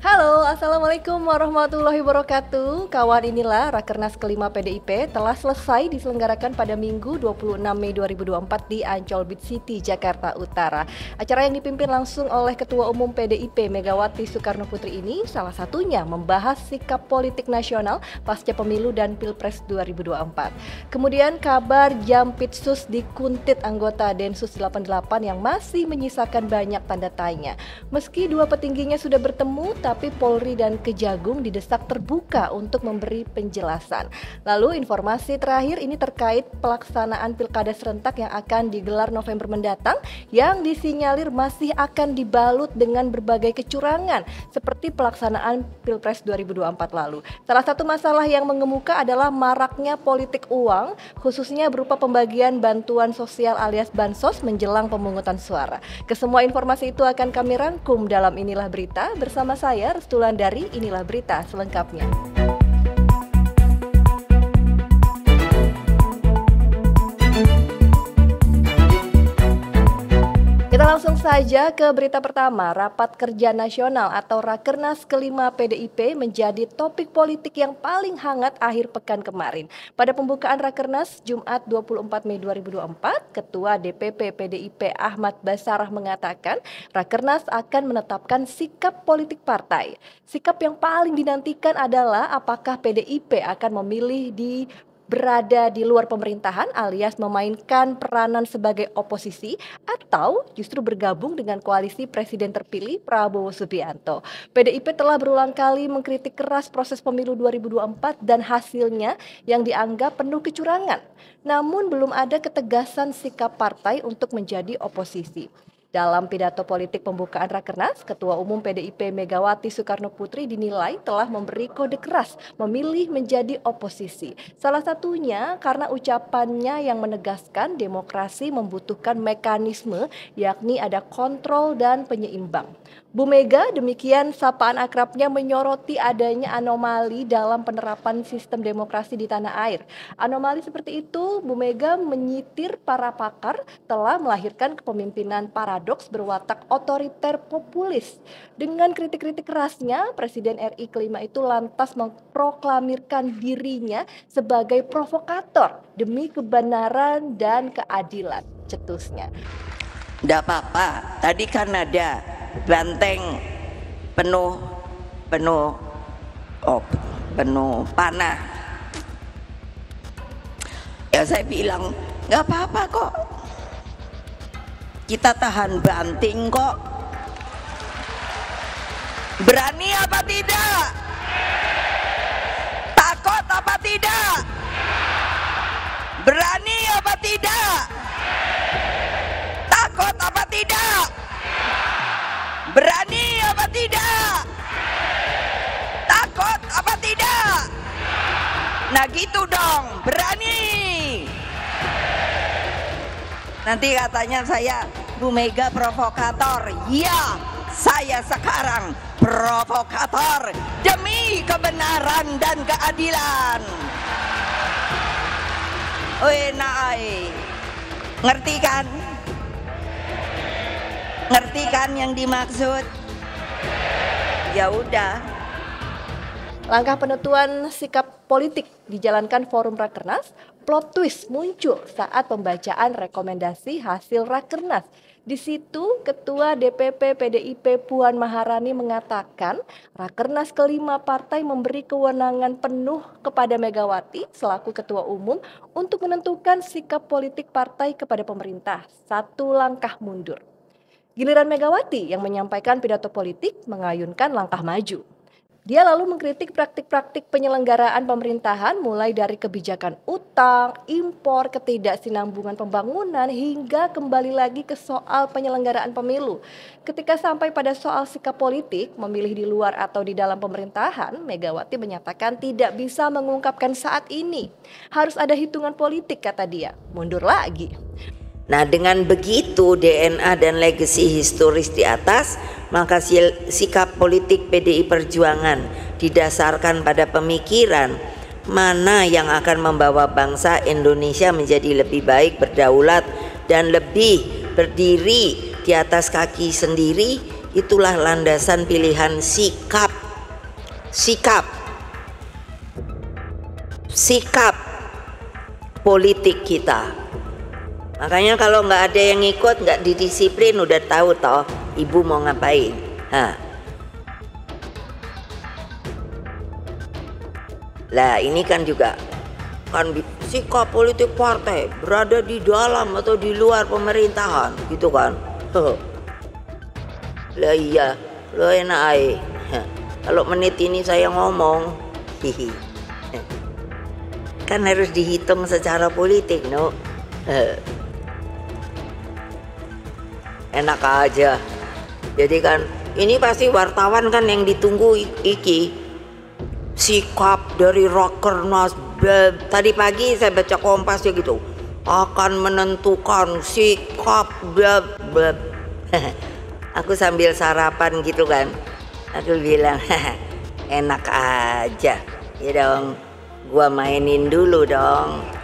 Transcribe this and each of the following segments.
Halo, Assalamualaikum warahmatullahi wabarakatuh. Kawan inilah Rakernas kelima PDIP telah selesai diselenggarakan pada Minggu 26 Mei 2024 di Ancol Beach City, Jakarta Utara. Acara yang dipimpin langsung oleh Ketua Umum PDIP Megawati Soekarno Putri ini salah satunya membahas sikap politik nasional pasca pemilu dan Pilpres 2024 Kemudian kabar Jampitsus dikuntit anggota Densus 88 yang masih menyisakan banyak tanda tanya. Meski dua petingginya sudah bertemu tapi Polri dan Kejagung didesak terbuka untuk memberi penjelasan. Lalu informasi terakhir ini terkait pelaksanaan pilkada serentak yang akan digelar November mendatang yang disinyalir masih akan dibalut dengan berbagai kecurangan seperti pelaksanaan Pilpres 2024 lalu. Salah satu masalah yang mengemuka adalah maraknya politik uang khususnya berupa pembagian bantuan sosial alias bansos menjelang pemungutan suara. Kesemua informasi itu akan kami rangkum dalam inilah berita bersama saya saya Restulan dari Inilah Berita selengkapnya. Kita langsung saja ke berita pertama. Rapat Kerja Nasional atau Rakernas kelima PDIP menjadi topik politik yang paling hangat akhir pekan kemarin. Pada pembukaan Rakernas Jumat 24 Mei 2024, Ketua DPP PDIP Ahmad Basarah mengatakan Rakernas akan menetapkan sikap politik partai. Sikap yang paling dinantikan adalah apakah PDIP akan memilih di berada di luar pemerintahan alias memainkan peranan sebagai oposisi atau justru bergabung dengan koalisi presiden terpilih Prabowo Subianto. PDIP telah berulang kali mengkritik keras proses pemilu 2024 dan hasilnya yang dianggap penuh kecurangan. Namun belum ada ketegasan sikap partai untuk menjadi oposisi. Dalam pidato politik pembukaan Rakernas, Ketua Umum PDIP Megawati Soekarno Putri dinilai telah memberi kode keras memilih menjadi oposisi. Salah satunya karena ucapannya yang menegaskan demokrasi membutuhkan mekanisme yakni ada kontrol dan penyeimbang. Bu Mega demikian sapaan akrabnya menyoroti adanya anomali dalam penerapan sistem demokrasi di tanah air. Anomali seperti itu Bu Mega menyitir para pakar telah melahirkan kepemimpinan paradoks berwatak otoriter populis. Dengan kritik-kritik kerasnya, Presiden RI kelima itu lantas memproklamirkan dirinya sebagai provokator demi kebenaran dan keadilan cetusnya. Tidak apa-apa, tadi kan ada banteng penuh penuh oh, penuh panah. Ya saya bilang nggak apa-apa kok. Kita tahan banting kok. Berani apa tidak Nah gitu dong, berani. Nanti katanya saya Bu Mega provokator. Ya, saya sekarang provokator demi kebenaran dan keadilan. Wih, naai. Ngerti kan? Ngerti kan yang dimaksud? Ya udah. Langkah penentuan sikap politik dijalankan Forum Rakernas, plot twist muncul saat pembacaan rekomendasi hasil Rakernas. Di situ Ketua DPP PDIP Puan Maharani mengatakan Rakernas kelima partai memberi kewenangan penuh kepada Megawati selaku Ketua Umum untuk menentukan sikap politik partai kepada pemerintah. Satu langkah mundur. Giliran Megawati yang menyampaikan pidato politik mengayunkan langkah maju. Dia lalu mengkritik praktik-praktik penyelenggaraan pemerintahan mulai dari kebijakan utang, impor, ketidaksinambungan pembangunan hingga kembali lagi ke soal penyelenggaraan pemilu. Ketika sampai pada soal sikap politik, memilih di luar atau di dalam pemerintahan, Megawati menyatakan tidak bisa mengungkapkan saat ini. Harus ada hitungan politik kata dia. Mundur lagi. Nah, dengan begitu DNA dan legacy historis di atas, maka sikap politik PDI Perjuangan didasarkan pada pemikiran mana yang akan membawa bangsa Indonesia menjadi lebih baik berdaulat dan lebih berdiri di atas kaki sendiri. Itulah landasan pilihan sikap. Sikap. Sikap politik kita makanya kalau nggak ada yang ikut nggak didisiplin udah tahu toh ibu mau ngapain. Ha. lah ini kan juga kan sikap politik partai berada di dalam atau di luar pemerintahan gitu kan? Lah iya. Lo enak aja kalau menit ini saya ngomong hihi kan harus dihitung secara politik no enak aja. Jadi kan ini pasti wartawan kan yang ditunggu iki. Sikap dari Rakernas tadi pagi saya baca Kompas ya gitu. Akan menentukan sikap aku sambil sarapan gitu kan. Aku bilang enak aja. Ya dong gua mainin dulu dong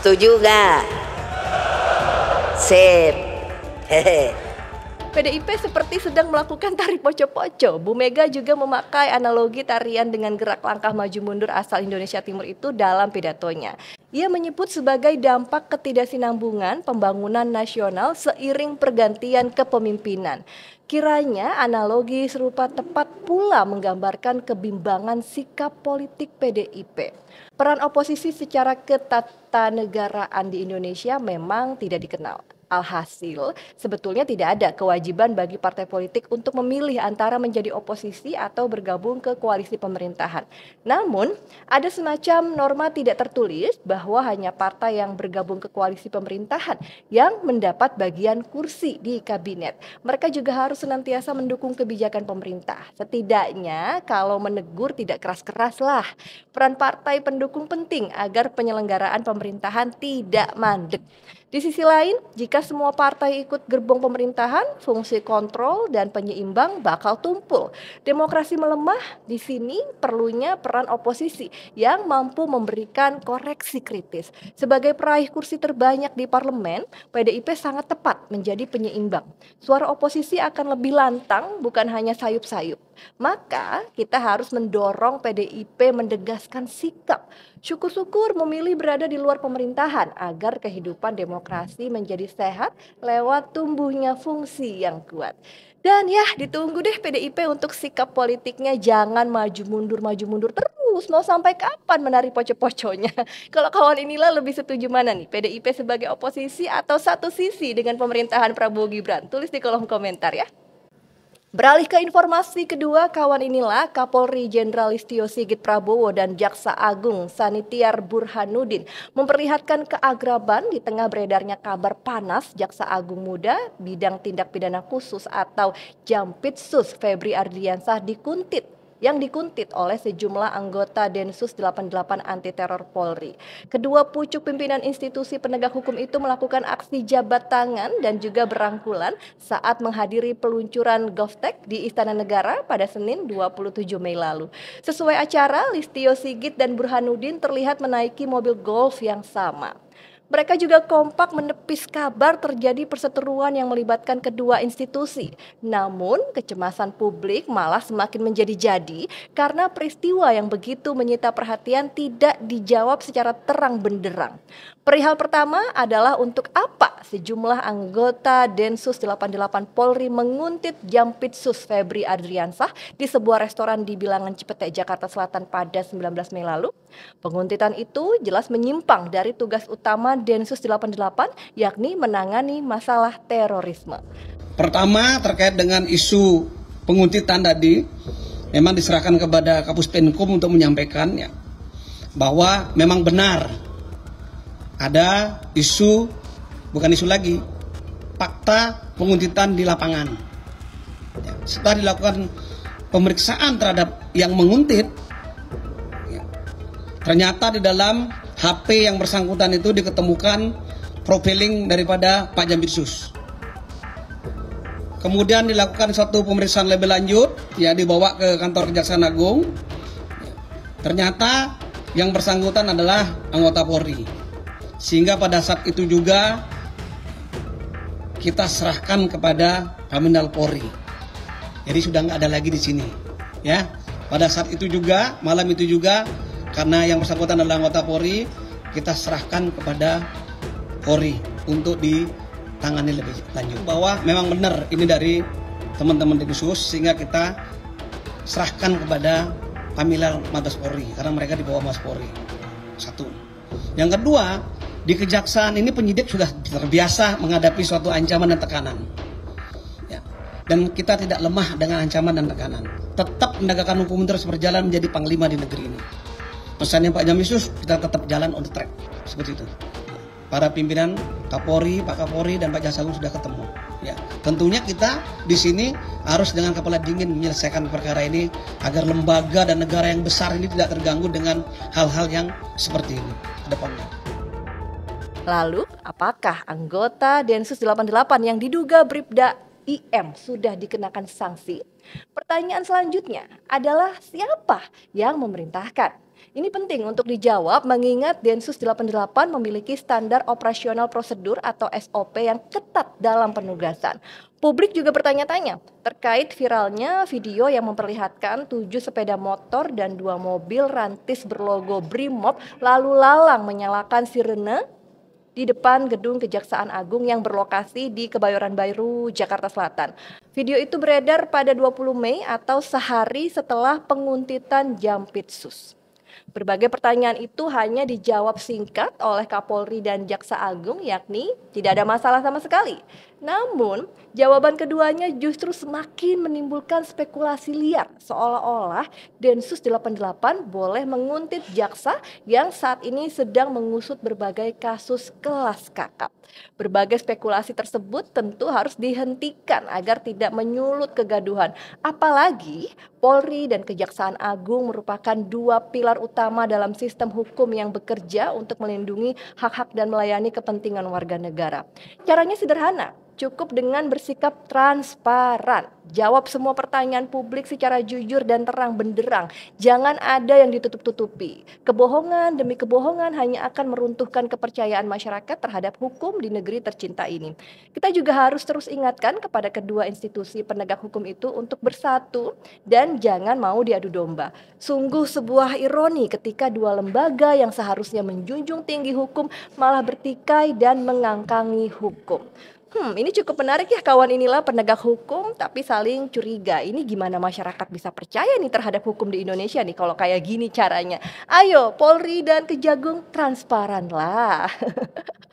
setuju gak sip PDIP seperti sedang melakukan tari poco-poco. Bu Mega juga memakai analogi tarian dengan gerak langkah maju mundur asal Indonesia Timur itu dalam pidatonya. Ia menyebut sebagai dampak ketidaksinambungan pembangunan nasional seiring pergantian kepemimpinan. Kiranya analogi serupa tepat pula menggambarkan kebimbangan sikap politik PDIP. Peran oposisi secara ketatanegaraan di Indonesia memang tidak dikenal. Alhasil, sebetulnya tidak ada kewajiban bagi partai politik untuk memilih antara menjadi oposisi atau bergabung ke koalisi pemerintahan. Namun, ada semacam norma tidak tertulis bahwa hanya partai yang bergabung ke koalisi pemerintahan yang mendapat bagian kursi di kabinet. Mereka juga harus senantiasa mendukung kebijakan pemerintah. Setidaknya, kalau menegur tidak keras-keras lah. Peran partai pendukung penting agar penyelenggaraan pemerintahan tidak mandek. Di sisi lain, jika semua partai ikut gerbong pemerintahan, fungsi kontrol dan penyeimbang bakal tumpul. Demokrasi melemah, di sini perlunya peran oposisi yang mampu memberikan koreksi kritis. Sebagai peraih kursi terbanyak di parlemen, PDIP sangat tepat menjadi penyeimbang. Suara oposisi akan lebih lantang, bukan hanya sayup-sayup. Maka kita harus mendorong PDIP mendegaskan sikap Syukur-syukur memilih berada di luar pemerintahan agar kehidupan demokrasi menjadi sehat lewat tumbuhnya fungsi yang kuat. Dan ya ditunggu deh PDIP untuk sikap politiknya jangan maju mundur maju mundur terus mau sampai kapan menari poco-poconya. Kalau kawan inilah lebih setuju mana nih PDIP sebagai oposisi atau satu sisi dengan pemerintahan Prabowo Gibran? Tulis di kolom komentar ya. Beralih ke informasi kedua, kawan inilah Kapolri Jenderal Listio Sigit Prabowo dan Jaksa Agung Sanitiar Burhanuddin memperlihatkan keagraban di tengah beredarnya kabar panas Jaksa Agung Muda bidang tindak pidana khusus atau Jampitsus Febri Ardiansah dikuntit yang dikuntit oleh sejumlah anggota Densus 88 anti teror Polri. Kedua pucuk pimpinan institusi penegak hukum itu melakukan aksi jabat tangan dan juga berangkulan saat menghadiri peluncuran GovTech di Istana Negara pada Senin 27 Mei lalu. Sesuai acara, Listio Sigit dan Burhanuddin terlihat menaiki mobil golf yang sama. Mereka juga kompak menepis kabar terjadi perseteruan yang melibatkan kedua institusi. Namun, kecemasan publik malah semakin menjadi-jadi karena peristiwa yang begitu menyita perhatian tidak dijawab secara terang benderang. Perihal pertama adalah untuk apa sejumlah anggota Densus 88 Polri menguntit Jampitsus Febri Adriansah di sebuah restoran di bilangan Cipete, Jakarta Selatan pada 19 Mei lalu. Penguntitan itu jelas menyimpang dari tugas utama Densus 88 yakni menangani masalah terorisme. Pertama terkait dengan isu penguntitan tadi memang diserahkan kepada Kapus Penkum untuk menyampaikan ya bahwa memang benar ada isu bukan isu lagi fakta penguntitan di lapangan. Ya, setelah dilakukan pemeriksaan terhadap yang menguntit, ya, ternyata di dalam HP yang bersangkutan itu diketemukan profiling daripada Pak Jambitsus. Kemudian dilakukan suatu pemeriksaan lebih lanjut, ya dibawa ke kantor Kejaksaan Agung. Ternyata yang bersangkutan adalah anggota Polri. Sehingga pada saat itu juga kita serahkan kepada Pamindal Polri. Jadi sudah nggak ada lagi di sini, ya. Pada saat itu juga, malam itu juga, karena yang bersangkutan adalah anggota Polri, kita serahkan kepada Polri untuk ditangani lebih lanjut. Bahwa memang benar ini dari teman-teman di khusus sehingga kita serahkan kepada Pamila Mabes Polri karena mereka di bawah Mabes Polri. Satu. Yang kedua, di kejaksaan ini penyidik sudah terbiasa menghadapi suatu ancaman dan tekanan. Ya. Dan kita tidak lemah dengan ancaman dan tekanan. Tetap penegakan hukum terus berjalan menjadi panglima di negeri ini. Pesannya Pak Jamisus, kita tetap jalan on the track. Seperti itu. Para pimpinan Kapolri, Pak Kapolri, dan Pak Jaksa sudah ketemu. Ya, tentunya kita di sini harus dengan kepala dingin menyelesaikan perkara ini agar lembaga dan negara yang besar ini tidak terganggu dengan hal-hal yang seperti ini ke depannya. Lalu, apakah anggota Densus 88 yang diduga Bribda IM sudah dikenakan sanksi? Pertanyaan selanjutnya adalah siapa yang memerintahkan? Ini penting untuk dijawab mengingat Densus 88 memiliki standar operasional prosedur atau SOP yang ketat dalam penugasan. Publik juga bertanya-tanya terkait viralnya video yang memperlihatkan tujuh sepeda motor dan dua mobil rantis berlogo Brimob lalu lalang menyalakan sirene di depan gedung Kejaksaan Agung yang berlokasi di Kebayoran Baru, Jakarta Selatan. Video itu beredar pada 20 Mei atau sehari setelah penguntitan Jampitsus. Berbagai pertanyaan itu hanya dijawab singkat oleh Kapolri dan Jaksa Agung yakni tidak ada masalah sama sekali. Namun, jawaban keduanya justru semakin menimbulkan spekulasi liar seolah-olah Densus 88 boleh menguntit jaksa yang saat ini sedang mengusut berbagai kasus kelas kakap. Berbagai spekulasi tersebut tentu harus dihentikan agar tidak menyulut kegaduhan. Apalagi Polri dan Kejaksaan Agung merupakan dua pilar utama dalam sistem hukum yang bekerja untuk melindungi hak-hak dan melayani kepentingan warga negara. Caranya sederhana, cukup dengan bersikap transparan. Jawab semua pertanyaan publik secara jujur dan terang benderang. Jangan ada yang ditutup-tutupi. Kebohongan demi kebohongan hanya akan meruntuhkan kepercayaan masyarakat terhadap hukum di negeri tercinta ini. Kita juga harus terus ingatkan kepada kedua institusi penegak hukum itu untuk bersatu dan jangan mau diadu domba. Sungguh sebuah ironi ketika dua lembaga yang seharusnya menjunjung tinggi hukum malah bertikai dan mengangkangi hukum. Hmm, ini cukup menarik ya kawan inilah penegak hukum tapi saling curiga. Ini gimana masyarakat bisa percaya nih terhadap hukum di Indonesia nih kalau kayak gini caranya. Ayo Polri dan Kejagung transparan lah.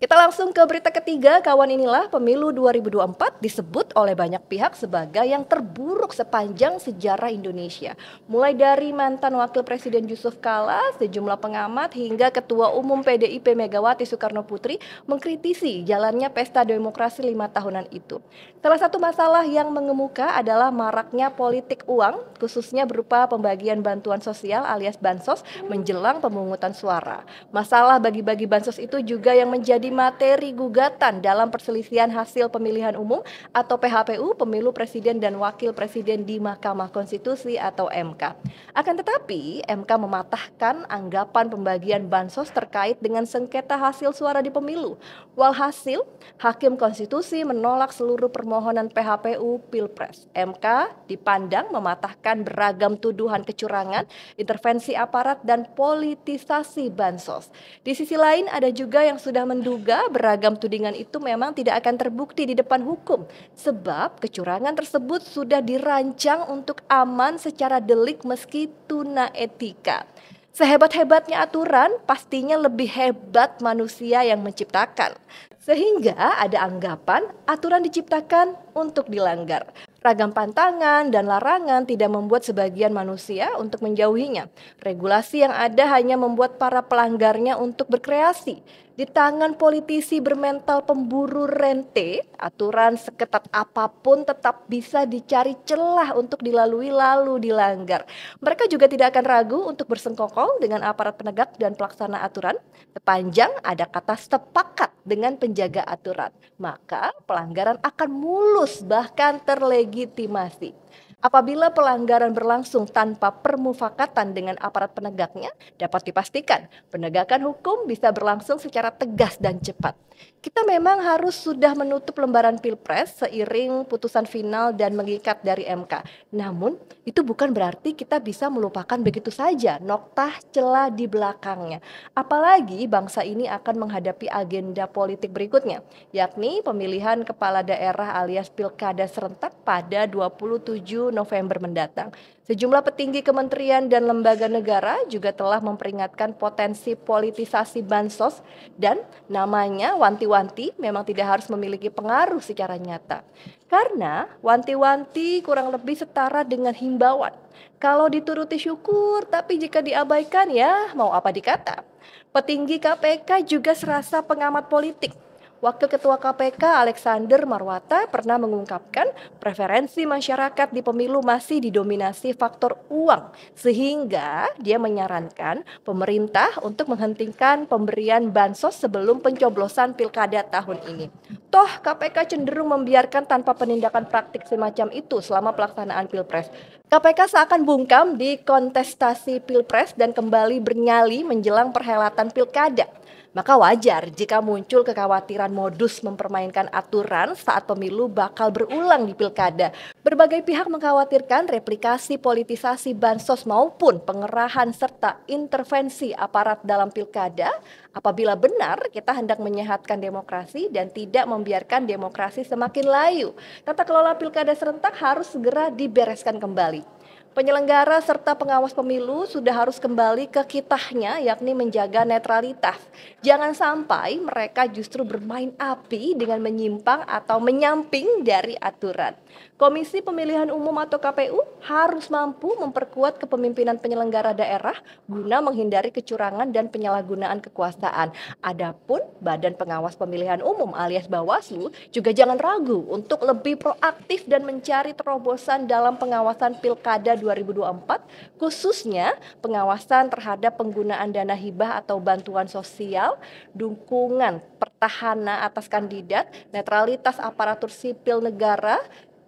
Kita langsung ke berita ketiga, kawan inilah pemilu 2024 disebut oleh banyak pihak sebagai yang terburuk sepanjang sejarah Indonesia. Mulai dari mantan wakil presiden Yusuf Kala, sejumlah pengamat hingga ketua umum PDIP Megawati Soekarno Putri mengkritisi jalannya pesta demokrasi lima tahunan itu. Salah satu masalah yang mengemuka adalah maraknya politik uang, khususnya berupa pembagian bantuan sosial alias bansos menjelang pemungutan suara. Masalah bagi-bagi bansos itu juga yang menjadi materi gugatan dalam perselisihan hasil pemilihan umum atau PHPU pemilu presiden dan wakil presiden di Mahkamah Konstitusi atau MK. Akan tetapi, MK mematahkan anggapan pembagian bansos terkait dengan sengketa hasil suara di pemilu. Walhasil, Hakim Konstitusi menolak seluruh permohonan PHPU Pilpres. MK dipandang mematahkan beragam tuduhan kecurangan, intervensi aparat dan politisasi bansos. Di sisi lain ada juga yang sudah menduga juga beragam tudingan itu memang tidak akan terbukti di depan hukum sebab kecurangan tersebut sudah dirancang untuk aman secara delik meski tuna etika. Sehebat-hebatnya aturan, pastinya lebih hebat manusia yang menciptakan. Sehingga ada anggapan aturan diciptakan untuk dilanggar. Ragam pantangan dan larangan tidak membuat sebagian manusia untuk menjauhinya. Regulasi yang ada hanya membuat para pelanggarnya untuk berkreasi. Di tangan politisi bermental pemburu rente, aturan seketat apa pun tetap bisa dicari celah untuk dilalui lalu dilanggar. Mereka juga tidak akan ragu untuk bersengkokol dengan aparat penegak dan pelaksana aturan, sepanjang ada kata sepakat dengan penjaga aturan. Maka pelanggaran akan mulus bahkan terlegitimasi. Apabila pelanggaran berlangsung tanpa permufakatan dengan aparat penegaknya, dapat dipastikan penegakan hukum bisa berlangsung secara tegas dan cepat. Kita memang harus sudah menutup lembaran Pilpres seiring putusan final dan mengikat dari MK. Namun, itu bukan berarti kita bisa melupakan begitu saja noktah celah di belakangnya. Apalagi bangsa ini akan menghadapi agenda politik berikutnya, yakni pemilihan kepala daerah alias pilkada serentak pada 27 November mendatang. Sejumlah petinggi kementerian dan lembaga negara juga telah memperingatkan potensi politisasi bansos dan namanya wanti-wanti memang tidak harus memiliki pengaruh secara nyata. Karena wanti-wanti kurang lebih setara dengan himbauan. Kalau dituruti syukur, tapi jika diabaikan ya mau apa dikata. Petinggi KPK juga serasa pengamat politik Wakil Ketua KPK Alexander Marwata pernah mengungkapkan preferensi masyarakat di pemilu masih didominasi faktor uang sehingga dia menyarankan pemerintah untuk menghentikan pemberian bansos sebelum pencoblosan pilkada tahun ini. Toh KPK cenderung membiarkan tanpa penindakan praktik semacam itu selama pelaksanaan Pilpres. KPK seakan bungkam di kontestasi Pilpres dan kembali bernyali menjelang perhelatan Pilkada. Maka wajar jika muncul kekhawatiran modus mempermainkan aturan saat pemilu bakal berulang di pilkada. Berbagai pihak mengkhawatirkan replikasi politisasi bansos maupun pengerahan serta intervensi aparat dalam pilkada apabila benar kita hendak menyehatkan demokrasi dan tidak membiarkan demokrasi semakin layu. Tata kelola pilkada serentak harus segera dibereskan kembali. Penyelenggara serta pengawas pemilu sudah harus kembali ke kitahnya yakni menjaga netralitas. Jangan sampai mereka justru bermain api dengan menyimpang atau menyamping dari aturan. Komisi Pemilihan Umum atau KPU harus mampu memperkuat kepemimpinan penyelenggara daerah guna menghindari kecurangan dan penyalahgunaan kekuasaan. Adapun Badan Pengawas Pemilihan Umum alias Bawaslu juga jangan ragu untuk lebih proaktif dan mencari terobosan dalam pengawasan Pilkada 2024 khususnya pengawasan terhadap penggunaan dana hibah atau bantuan sosial, dukungan pertahanan atas kandidat, netralitas aparatur sipil negara,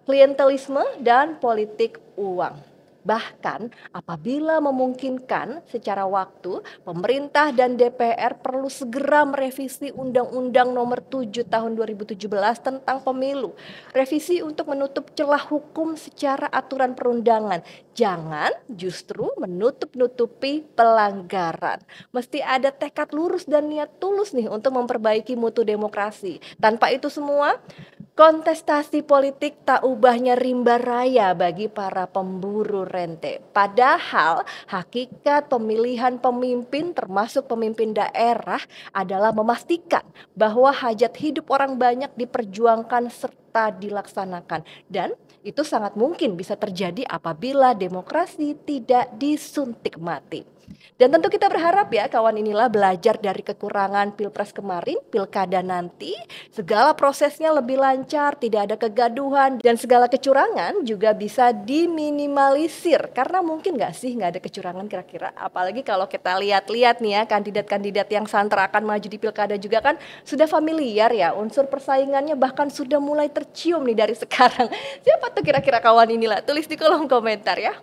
klientelisme, dan politik uang. Bahkan apabila memungkinkan secara waktu, pemerintah dan DPR perlu segera merevisi Undang-Undang Nomor 7 Tahun 2017 tentang Pemilu. Revisi untuk menutup celah hukum secara aturan perundangan. Jangan justru menutup-nutupi pelanggaran. Mesti ada tekad lurus dan niat tulus nih untuk memperbaiki mutu demokrasi. Tanpa itu semua, Kontestasi politik tak ubahnya rimba raya bagi para pemburu rente. Padahal hakikat pemilihan pemimpin termasuk pemimpin daerah adalah memastikan bahwa hajat hidup orang banyak diperjuangkan serta dilaksanakan. Dan itu sangat mungkin bisa terjadi apabila demokrasi tidak disuntik mati. Dan tentu kita berharap ya kawan inilah belajar dari kekurangan pilpres kemarin, pilkada nanti, segala prosesnya lebih lancar, tidak ada kegaduhan, dan segala kecurangan juga bisa diminimalisir. Karena mungkin nggak sih nggak ada kecurangan kira-kira, apalagi kalau kita lihat-lihat nih ya kandidat-kandidat yang santer akan maju di pilkada juga kan sudah familiar ya, unsur persaingannya bahkan sudah mulai tercium nih dari sekarang. Siapa tuh kira-kira kawan inilah? Tulis di kolom komentar ya.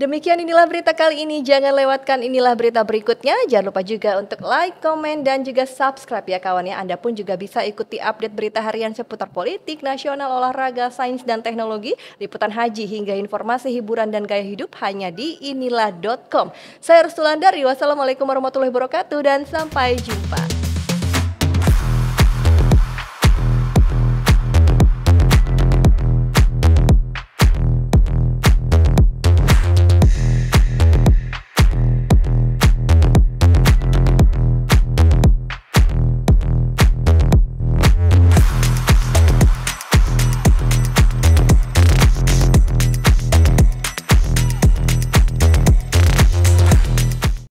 Demikian inilah berita kali ini. Jangan lewatkan inilah berita berikutnya. Jangan lupa juga untuk like, komen, dan juga subscribe ya kawan ya. Anda pun juga bisa ikuti update berita harian seputar politik, nasional, olahraga, sains, dan teknologi, liputan haji, hingga informasi hiburan dan gaya hidup hanya di inilah.com. Saya Rustulandari, wassalamualaikum warahmatullahi wabarakatuh, dan sampai jumpa.